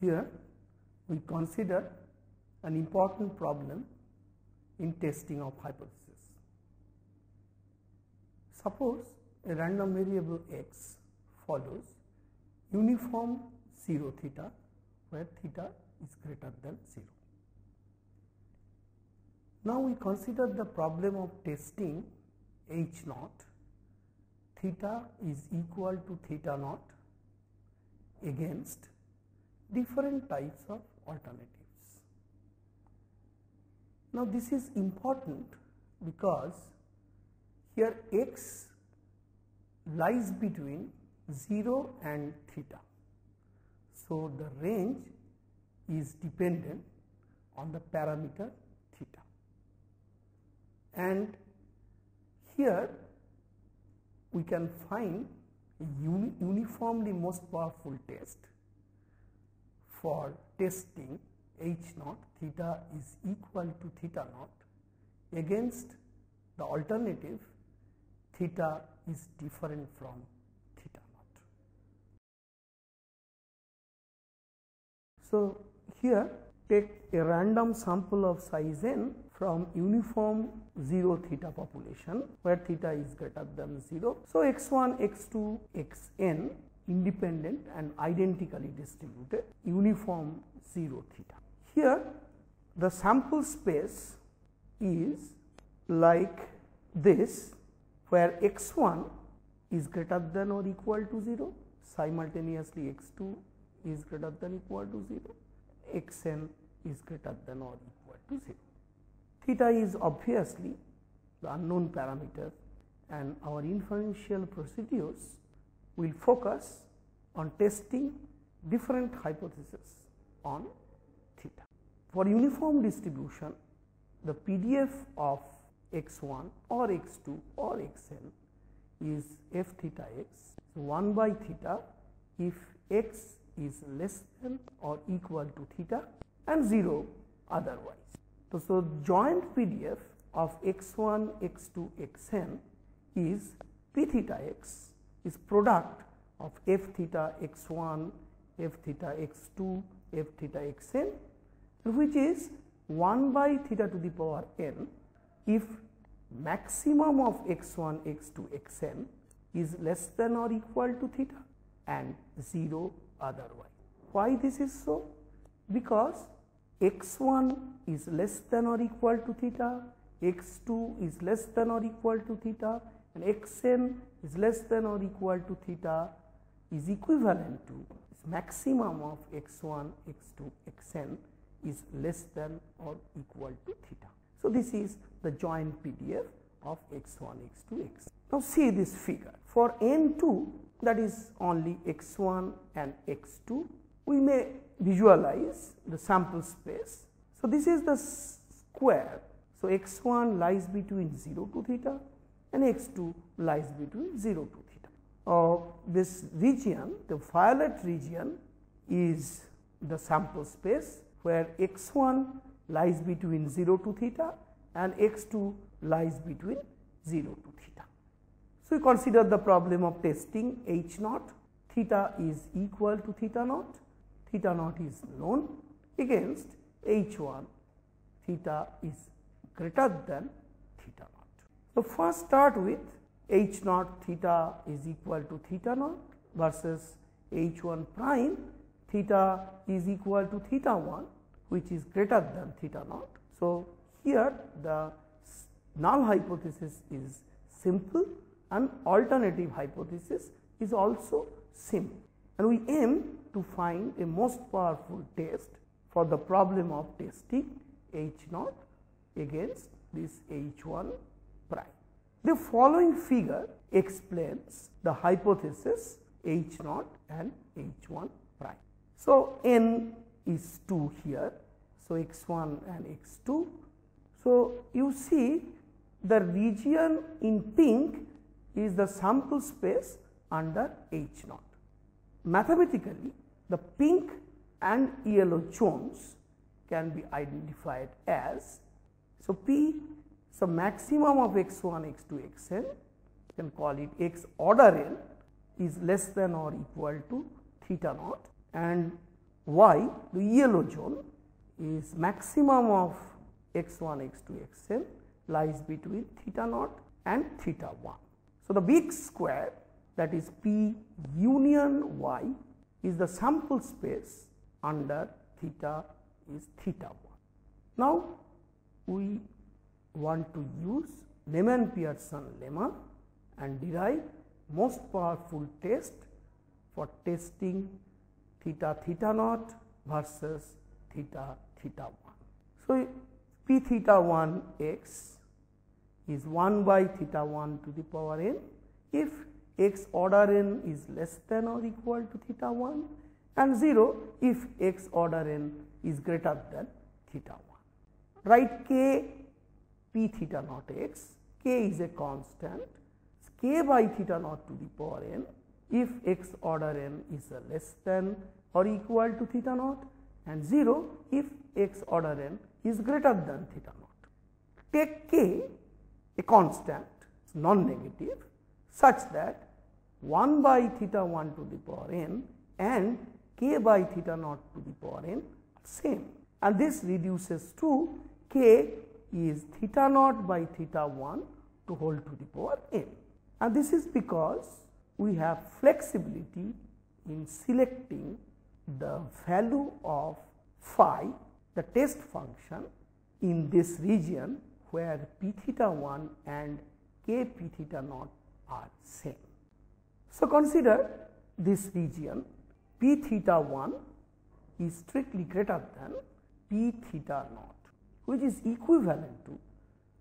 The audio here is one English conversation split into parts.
Here we consider an important problem in testing of hypothesis. Suppose a random variable x follows uniform 0 theta where theta is greater than 0. Now we consider the problem of testing h naught theta is equal to theta naught against different types of alternatives. Now this is important because here x lies between 0 and theta. So, the range is dependent on the parameter theta and here we can find uni uniformly most powerful test for testing h naught theta is equal to theta naught against the alternative theta is different from theta naught. So, here take a random sample of size n from uniform 0 theta population where theta is greater than 0. So, x 1, x 2, x n independent and identically distributed uniform 0 theta. Here the sample space is like this where x 1 is greater than or equal to 0 simultaneously x 2 is greater than or equal to 0 x n is greater than or equal to 0. Theta is obviously the unknown parameter and our inferential procedures will focus on testing different hypotheses on theta. For uniform distribution, the PDF of x 1 or x 2 or x n is f theta x. So, 1 by theta if x is less than or equal to theta and 0 otherwise. So, so joint PDF of x 1, x 2, x n is p theta x is product of f theta x 1, f theta x 2, f theta x n which is 1 by theta to the power n if maximum of x 1, x 2, x n is less than or equal to theta and 0 otherwise. Why this is so? Because x 1 is less than or equal to theta, x 2 is less than or equal to theta and x n is less than or equal to theta is equivalent to maximum of x 1, x 2, x n is less than or equal to theta. So, this is the joint PDF of x 1, x 2, x. Now, see this figure for n 2 that is only x 1 and x 2 we may visualize the sample space. So, this is the square. So, x 1 lies between 0 to theta and x 2 lies between 0 to theta. Uh, this region the violet region is the sample space where x 1 lies between 0 to theta and x 2 lies between 0 to theta. So, we consider the problem of testing h naught theta is equal to theta naught theta naught is known against h 1 theta is greater than theta naught. So, first start with h naught theta is equal to theta naught versus h 1 prime theta is equal to theta 1 which is greater than theta naught. So, here the null hypothesis is simple and alternative hypothesis is also simple and we aim to find a most powerful test for the problem of testing H naught against this H 1 prime. The following figure explains the hypothesis H naught and H 1 prime. So, n is 2 here. So, x 1 and x 2. So, you see the region in pink is the sample space under H naught. Mathematically, the pink and yellow zones can be identified as so p so maximum of x 1 x 2 x n you can call it x order n is less than or equal to theta naught and y, the yellow zone is maximum of x1, x2, xn lies between theta naught and theta 1. So, the big square that is P union y is the sample space under theta is theta 1. Now, we want to use Neyman Pearson lemma and derive most powerful test for testing theta theta naught versus theta theta 1. So, p theta 1 x is 1 by theta 1 to the power n if x order n is less than or equal to theta 1 and 0 if x order n is greater than theta 1. Write k p theta naught x, k is a constant, k by theta naught to the power n if x order n is less than or equal to theta naught and 0 if x order n is greater than theta naught. Take k a constant non-negative such that 1 by theta 1 to the power n and k by theta naught to the power n same and this reduces to k is theta naught by theta 1 to whole to the power n. And this is because we have flexibility in selecting the value of phi the test function in this region where p theta 1 and k p theta naught are same. So, consider this region p theta 1 is strictly greater than p theta naught which is equivalent to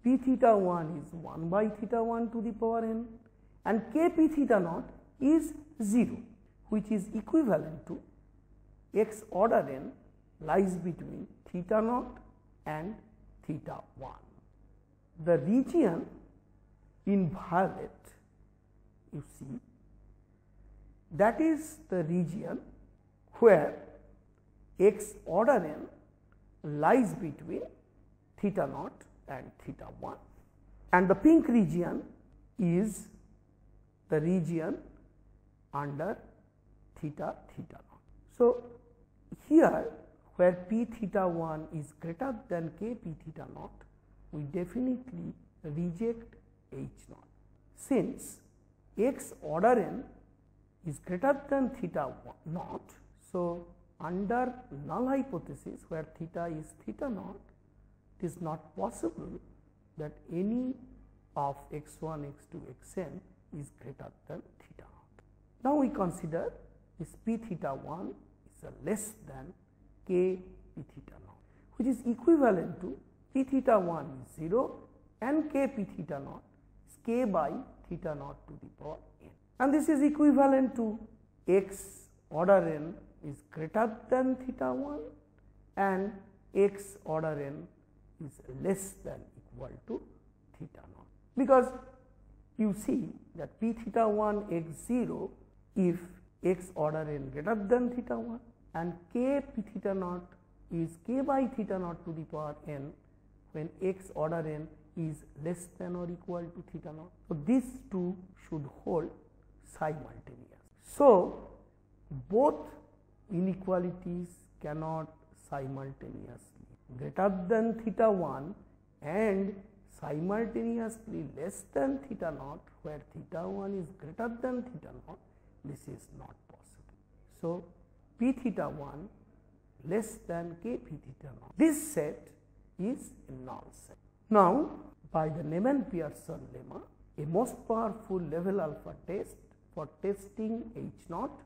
p theta 1 is 1 by theta 1 to the power n and k p theta naught is 0 which is equivalent to x order n lies between theta naught and theta 1. The region in violet you see that is the region where x order n lies between theta naught and theta 1 and the pink region is the region under theta theta naught. So, here where p theta 1 is greater than k p theta naught, we definitely reject h naught. Since x order n is greater than theta 1 naught. So, under null hypothesis where theta is theta naught, it is not possible that any of x 1, x 2, x n is greater than theta naught. Now, we consider this p theta 1 is less than k p theta naught, which is equivalent to p theta 1 is 0 and k p theta naught is k by theta naught to the power n. And this is equivalent to x order n is greater than theta 1 and x order n is less than equal to theta naught. Because you see that p theta 1 x 0 if x order n greater than theta 1 and k p theta naught is k by theta naught to the power n when x order n is less than or equal to theta naught. So, these two should hold simultaneous. So, both inequalities cannot simultaneously greater than theta 1 and simultaneously less than theta naught where theta 1 is greater than theta naught this is not possible. So, p theta 1 less than k p theta naught this set is a null set. Now, by the Neyman Pearson lemma a most powerful level alpha test for testing H naught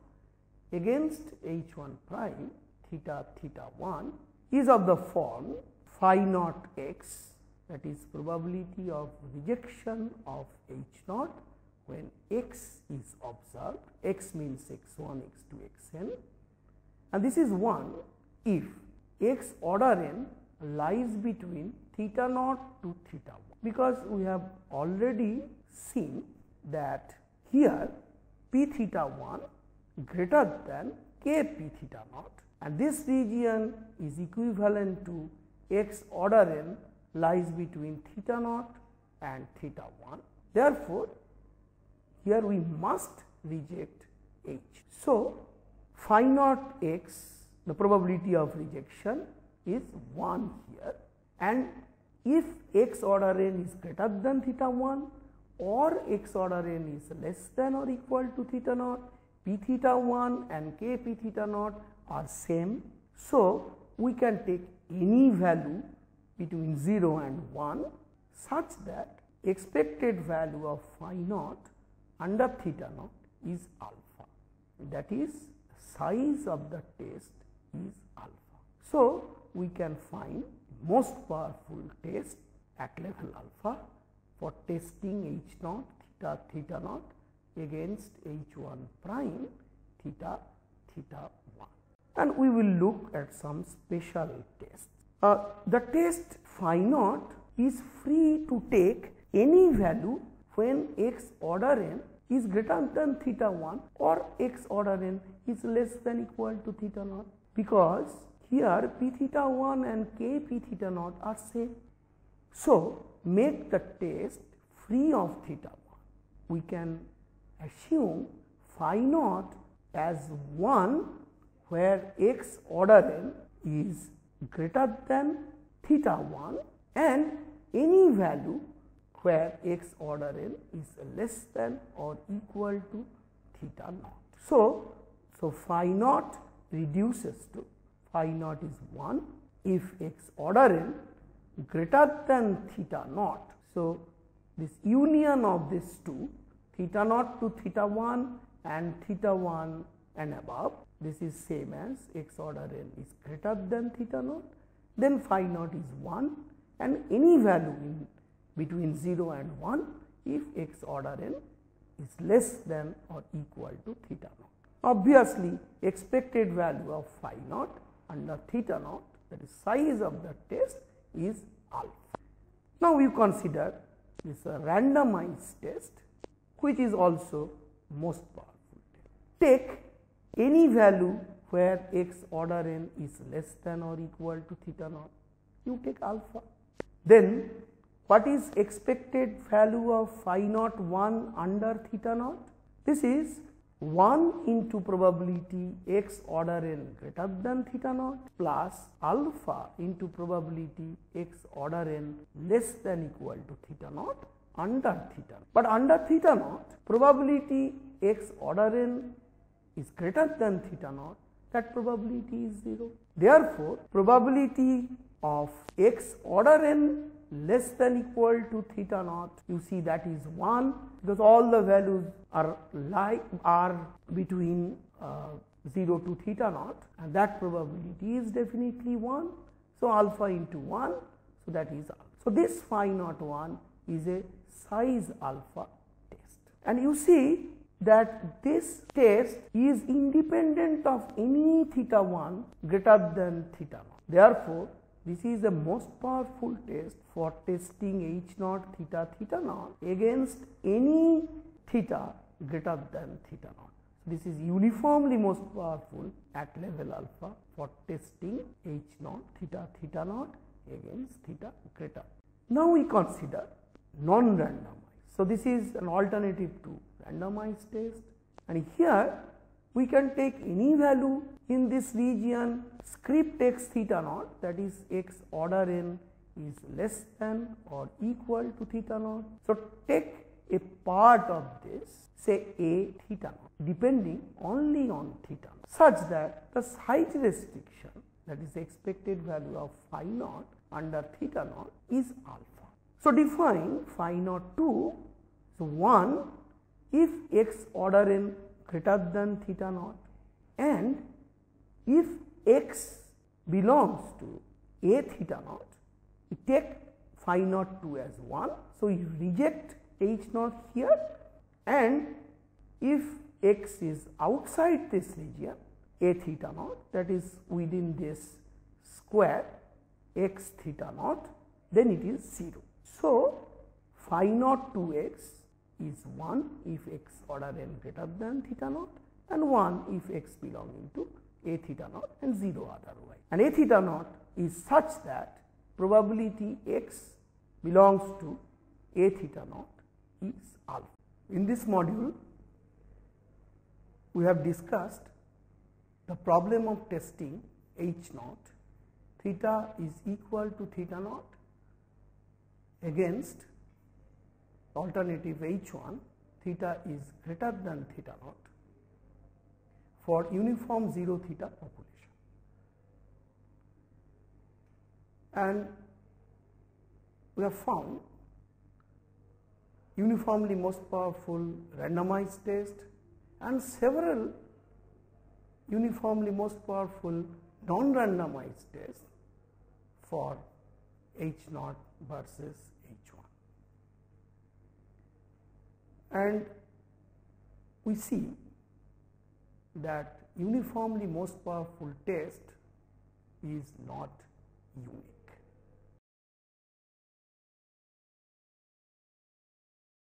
against H 1 prime theta theta 1 is of the form phi naught x that is probability of rejection of H naught when x is observed, x means x 1, x 2, x n and this is 1 if x order n lies between theta naught to theta 1 because we have already seen that here p theta 1 greater than k p theta naught and this region is equivalent to x order n lies between theta naught and theta 1. Therefore, here we must reject h. So, phi naught x the probability of rejection is 1 here and if x order n is greater than theta 1 or x order n is less than or equal to theta naught, p theta 1 and k p theta naught are same. So, we can take any value between 0 and 1 such that expected value of phi naught under theta naught is alpha that is size of the test is alpha. So, we can find most powerful test at level alpha for testing h naught theta theta naught against h 1 prime theta theta 1 and we will look at some special tests. Uh, the test phi naught is free to take any value when x order n is greater than theta 1 or x order n is less than equal to theta naught because here p theta 1 and k p theta naught are same. So, make the test free of theta 1. We can assume phi naught as 1 where x order n is greater than theta 1 and any value where x order n is less than or equal to theta naught. So, so phi naught reduces to phi naught is 1 if x order n greater than theta naught. So, this union of these two theta naught to theta 1 and theta 1 and above this is same as x order n is greater than theta naught then phi naught is 1 and any value in between 0 and 1 if x order n is less than or equal to theta naught. Obviously, expected value of phi naught under theta naught that is size of the test is alpha. Now, we consider this randomized test which is also most powerful. Take any value where x order n is less than or equal to theta naught, you take alpha. Then what is expected value of phi naught 1 under theta naught? This is 1 into probability x order n greater than theta naught plus alpha into probability x order n less than equal to theta naught under theta. But under theta naught probability x order n is greater than theta naught that probability is 0. Therefore, probability of x order n less than equal to theta naught you see that is 1 because all the values are like are between uh, 0 to theta naught and that probability is definitely 1. So, alpha into 1 so that is alpha. So, this phi naught 1 is a size alpha test and you see that this test is independent of any theta 1 greater than theta 1. Therefore, this is the most powerful test for testing h naught theta theta naught against any theta greater than theta naught. This is uniformly most powerful at level alpha for testing h naught theta theta naught against theta greater. Now, we consider non-randomized. So, this is an alternative to randomized test and here we can take any value in this region script x theta naught that is x order n is less than or equal to theta naught. So, take a part of this say a theta naught depending only on theta naught such that the height restriction that is expected value of phi naught under theta naught is alpha. So, define phi naught 2 so 1 if x order n greater than theta naught and if x belongs to a theta naught, we take phi naught 2 as 1. So, you reject h naught here and if x is outside this region a theta naught that is within this square x theta naught then it is 0. So, phi naught 2 x is 1 if x order n greater than theta naught and 1 if x belonging to a theta naught and 0 otherwise. And a theta naught is such that probability x belongs to a theta naught is alpha. In this module, we have discussed the problem of testing H naught, theta is equal to theta naught against alternative H1 theta is greater than theta naught for uniform 0 theta population. And we have found uniformly most powerful randomized test and several uniformly most powerful non-randomized tests for H naught versus H1. And we see that uniformly most powerful test is not unique.